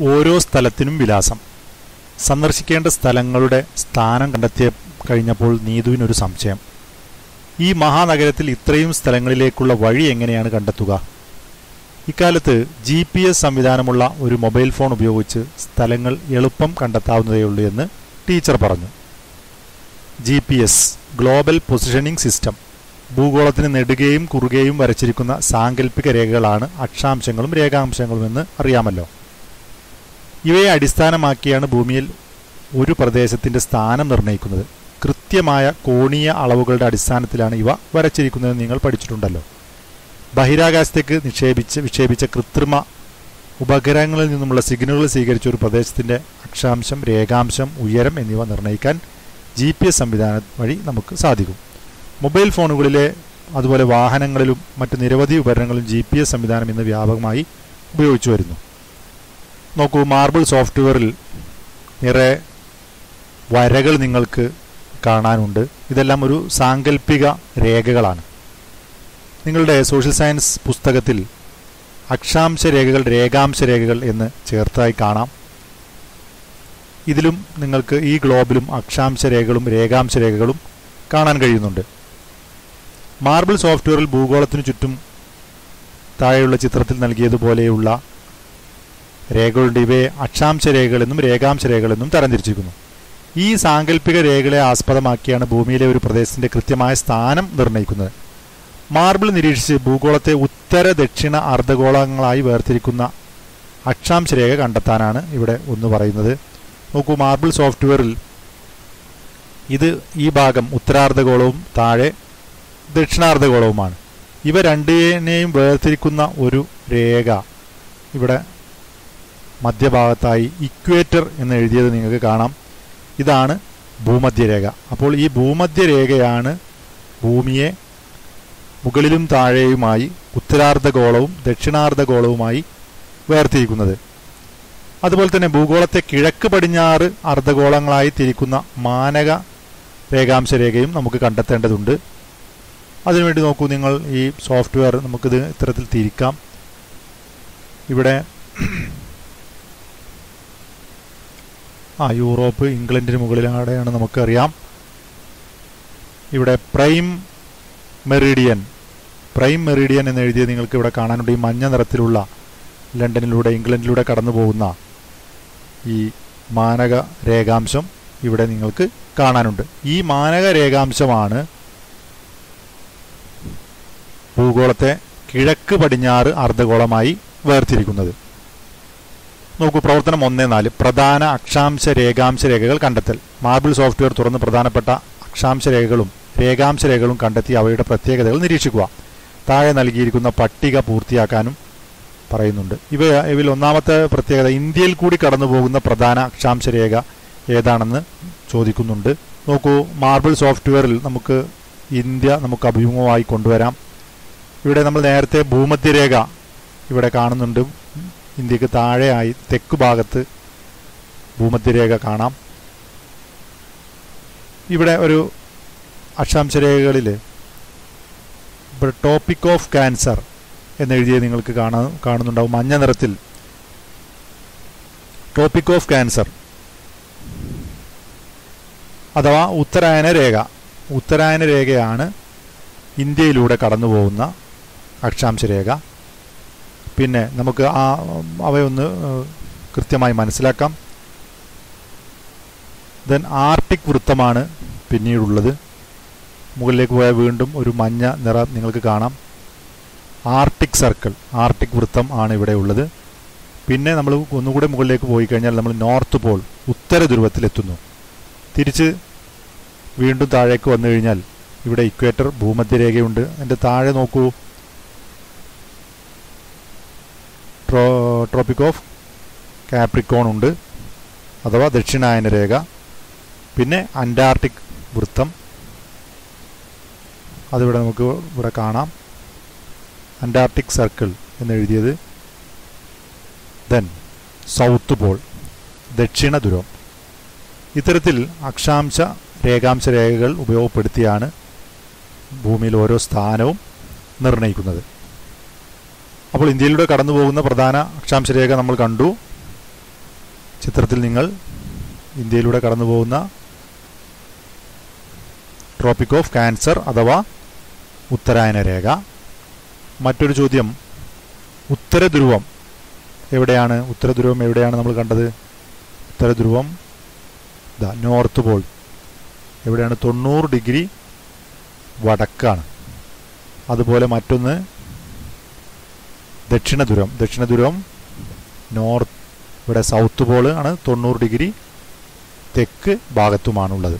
ഓരോ സ്ഥലത്തിനും വിലാസം. സന്ദർശിക്കേണ്ട സ്ഥലങ്ങളുടെ സ്ഥാനം കണ്ടെത്തിയ കഴിഞ്ഞപ്പോൾ നീതുവിനൊരു സംശയം. ഈ മഹാനഗരത്തിൽ ഇത്രയും സ്ഥലങ്ങളിലേക്കുള്ള വഴി എങ്ങനെയാണ് കണ്ടെത്തുക? ഇക്കാലത്ത് ജി പി എസ് സംവിധാനമുള്ള ഒരു മൊബൈൽ ഫോൺ ഉപയോഗിച്ച് സ്ഥലങ്ങൾ എളുപ്പം കണ്ടെത്താവുന്നതേയുള്ളൂ എന്ന് ടീച്ചർ പറഞ്ഞു. G P S global positioning system ഭൂഗോളത്തിന് നെടുകയും കുറുകയും വരച്ചിരിക്കുന്ന സാങ്കല്പിക രേഖകളാണ് അക്ഷാംശങ്ങളും രേഖാംശങ്ങളും എന്ന് അറിയാമല്ലോ. ഇവയെ അടിസ്ഥാനമാക്കിയാണ് ഭൂമിയിൽ ഒരു പ്രദേശത്തിന്റെ സ്ഥാനം നിർണയിക്കുന്നത്. കൃത്യമായ കോണീയ അളവുകളുടെ അടിസ്ഥാനത്തിലാണ് ഇവ വരച്ചിരിക്കുന്നത് നിങ്ങൾ പഠിച്ചിട്ടുണ്ടല്ലോ. ബഹിരാകാശത്തേക്ക് നിക്ഷേപിച്ച് വിക്ഷേപിച്ച കൃത്രിമ ഉപഗ്രഹങ്ങളിൽ നിന്നുമുള്ള സിഗ്നലുകൾ സ്വീകരിച്ച ഒരു പ്രദേശത്തിന്റെ അക്ഷാംശം രേഖാംശം ഉയരം എന്നിവ നിർണയിക്കാൻ ജി പി എസ് സംവിധാനം വഴി നമുക്ക് സാധിക്കും. മൊബൈൽ ഫോണുകളിലെ അതുപോലെ വാഹനങ്ങളിലും മറ്റ് നിരവധി ഉപകരണങ്ങളിലും ജി പി എസ് സംവിധാനം ഇന്ന് വ്യാപകമായി ഉപയോഗിച്ചു വരുന്നു. നോക്കൂ മാർബിൾ സോഫ്റ്റ്വെയറിൽ നിറയെ വരകൾ നിങ്ങൾക്ക് കാണാനുണ്ട്. ഇതെല്ലാം ഒരു സാങ്കല്പിക രേഖകളാണ്. നിങ്ങളുടെ സോഷ്യൽ സയൻസ് പുസ്തകത്തിൽ അക്ഷാംശ രേഖകൾ രേഖാംശ രേഖകൾ എന്ന് ചേർത്തായി കാണാം. ഇതിലും നിങ്ങൾക്ക് ഈ ഗ്ലോബിലും അക്ഷാംശ രേഖകളും രേഖാംശ രേഖകളും കാണാൻ കഴിയുന്നുണ്ട്. മാർബിൾ സോഫ്റ്റ്വെയറിൽ ഭൂഗോളത്തിനു ചുറ്റും താഴെയുള്ള ചിത്രത്തിൽ നൽകിയതുപോലെയുള്ള രേഖകളുണ്ട് ഇവയെ അക്ഷാംശ രേഖകളെന്നും രേഖാംശ രേഖകളെന്നും തരംതിരിച്ചിരിക്കുന്നു. ഈ സാങ്കല്പിക രേഖകളെ ആസ്പദമാക്കിയാണ് ഭൂമിയിലെ ഒരു പ്രദേശത്തിന്റെ കൃത്യമായ സ്ഥാനം നിർണയിക്കുന്നത്. മാർബിൾ നിരീക്ഷിച്ച് ഭൂഗോളത്തെ ഉത്തര ദക്ഷിണ അർദ്ധഗോളങ്ങളായി വേർതിരിക്കുന്ന അക്ഷാംശ രേഖ കണ്ടെത്താനാണ് ഇവിടെ ഒന്ന് പറയുന്നത്. നോക്കൂ മാർബിൾ സോഫ്റ്റ്വെയറിൽ ഇത് ഈ ഭാഗം ഉത്തരാർദ്ധഗോളവും താഴെ ദക്ഷിണാർദ്ധഗോളവുമാണ്. ഇവ രണ്ടിനെയും വേർതിരിക്കുന്ന ഒരു രേഖ ഇവിടെ മധ്യഭാഗത്തായി ഇക്വേറ്റർ എന്ന് എഴുതിയത് നിങ്ങൾക്ക് കാണാം. ഇതാണ് ഭൂമധ്യരേഖ. അപ്പോൾ ഈ ഭൂമധ്യരേഖയാണ് ഭൂമിയെ മുകളിലും താഴെയുമായി ഉത്തരാർദ്ധഗോളവും ദക്ഷിണാർദ്ധഗോളവുമായി വേർതിരിക്കുന്നത്. അതുപോലെ തന്നെ ഭൂഗോളത്തെ കിഴക്ക് പടിഞ്ഞാറ് അർദ്ധഗോളങ്ങളായി തിരിക്കുന്ന മാനക രേഖാംശ രേഖയും നമുക്ക് കണ്ടെത്തേണ്ടതുണ്ട്. അതിനുവേണ്ടി നോക്കൂ നിങ്ങൾ ഈ സോഫ്റ്റ്വെയർ നമുക്കിത് ഇത്തരത്തിൽ തിരിക്കാം. ഇവിടെ ആ യൂറോപ്പ് ഇംഗ്ലണ്ടിന് മുകളിലാടെയാണ് നമുക്കറിയാം. ഇവിടെ പ്രൈം മെറിഡിയൻ പ്രൈം മെറിഡിയൻ എന്ന് എഴുതിയത് നിങ്ങൾക്ക് ഇവിടെ കാണാനുണ്ട്. ഈ മഞ്ഞ നിറത്തിലുള്ള ലണ്ടനിലൂടെ ഇംഗ്ലണ്ടിലൂടെ കടന്നു പോകുന്ന ഈ മാനക രേഖാംശം ഇവിടെ നിങ്ങൾക്ക് കാണാനുണ്ട്. ഈ മാനക രേഖാംശമാണ് ഭൂഗോളത്തെ കിഴക്ക് പടിഞ്ഞാറ് അർദ്ധഗോളമായി വേർതിരിക്കുന്നത്. നോക്കൂ പ്രവർത്തനം ഒന്നേ നാല്. പ്രധാന അക്ഷാംശ രേഖാംശ രേഖകൾ കണ്ടെത്തൽ. മാർബിൾ സോഫ്റ്റ്വെയർ തുറന്ന് പ്രധാനപ്പെട്ട അക്ഷാംശ രേഖകളും രേഖാംശ രേഖകളും കണ്ടെത്തി അവയുടെ പ്രത്യേകതകൾ നിരീക്ഷിക്കുക. താഴെ നൽകിയിരിക്കുന്ന പട്ടിക പൂർത്തിയാക്കാനും പറയുന്നുണ്ട്. ഇവ ഇവയിൽ ഒന്നാമത്തെ പ്രത്യേകത ഇന്ത്യയിൽ കൂടി കടന്നുപോകുന്ന പ്രധാന അക്ഷാംശ രേഖ ഏതാണെന്ന് ചോദിക്കുന്നുണ്ട്. നോക്കൂ മാർബിൾ സോഫ്റ്റ്വെയറിൽ നമുക്ക് ഇന്ത്യ നമുക്ക് അഭിമുഖമായി കൊണ്ടുവരാം. ഇവിടെ നമ്മൾ നേരത്തെ ഭൂമധ്യരേഖ ഇവിടെ കാണുന്നുണ്ട്. ഇന്ത്യയ്ക്ക് താഴെയായി തെക്ക് ഭാഗത്ത് ഭൂമധ്യരേഖ കാണാം. ഇവിടെ ഒരു അക്ഷാംശരേഖകളിൽ ടോപ്പിക് ഓഫ് ക്യാൻസർ എന്നെഴുതിയത് നിങ്ങൾക്ക് കാണാ കാണുന്നുണ്ടാവും. മഞ്ഞ നിറത്തിൽ ടോപ്പിക് ഓഫ് ക്യാൻസർ അഥവാ ഉത്തരായന രേഖ. ഉത്തരായന രേഖയാണ് ഇന്ത്യയിലൂടെ കടന്നു പോകുന്ന അക്ഷാംശ രേഖ പിന്നെ നമുക്ക് ആ അവയൊന്ന് കൃത്യമായി മനസ്സിലാക്കാം. ദെൻ ആർട്ടിക് വൃത്തമാണ് പിന്നീടുള്ളത്. മുകളിലേക്ക് പോയാൽ വീണ്ടും ഒരു മഞ്ഞ നിറം നിങ്ങൾക്ക് കാണാം. ആർട്ടിക് സർക്കിൾ ആർട്ടിക് വൃത്തം ആണ് ഇവിടെ ഉള്ളത്. പിന്നെ നമ്മൾ ഒന്നുകൂടെ മുകളിലേക്ക് പോയി കഴിഞ്ഞാൽ നമ്മൾ നോർത്ത് പോൾ ഉത്തര ധ്രുവത്തിലെത്തുന്നു. തിരിച്ച് വീണ്ടും താഴേക്ക് വന്നു കഴിഞ്ഞാൽ ഇവിടെ ഇക്വേറ്റർ ഭൂമധ്യരേഖയുണ്ട്. എന്റെ താഴെ നോക്കൂ. ട്രോ ട്രോപ്പിക് ഓഫ് കാപ്രിക്കോൺ ഉണ്ട്. അഥവാ ദക്ഷിണായന രേഖ. പിന്നെ അന്റാർട്ടിക് വൃത്തം. അതിവിടെ നമുക്ക് ഇവിടെ കാണാം. അന്റാർട്ടിക് സർക്കിൾ എന്നെഴുതിയത്. ദെൻ സൗത്ത് പോൾ ദക്ഷിണ ദുരം ഇത്തരത്തിൽ അക്ഷാംശ രേഖാംശ രേഖകൾ ഉപയോഗപ്പെടുത്തിയാണ് ഭൂമിയിൽ ഓരോ സ്ഥാനവും നിർണയിക്കുന്നത്. അപ്പോൾ ഇന്ത്യയിലൂടെ കടന്നു പോകുന്ന പ്രധാന അക്ഷാംശരേഖ നമ്മൾ കണ്ടു. ചിത്രത്തിൽ നിങ്ങൾ ഇന്ത്യയിലൂടെ കടന്നു പോകുന്ന ട്രോപ്പിക് ഓഫ് ക്യാൻസർ അഥവാ ഉത്തരായന രേഖ. മറ്റൊരു ചോദ്യം ഉത്തരധ്രുവം എവിടെയാണ്? ഉത്തരധ്രുവം എവിടെയാണ് നമ്മൾ കണ്ടത്? ഉത്തരധ്രുവം ദ നോർത്ത് പോൾ. എവിടെയാണ്? തൊണ്ണൂറ് ഡിഗ്രി വടക്കാണ്. അതുപോലെ മറ്റൊന്ന് ദക്ഷിണധ്രുവം. ദക്ഷിണധ്രുവം നോർത്ത് ഇവിടെ സൗത്ത് പോൾ ആണ് തൊണ്ണൂറ് ഡിഗ്രി തെക്ക് ഭാഗത്തുമാണുള്ളത്.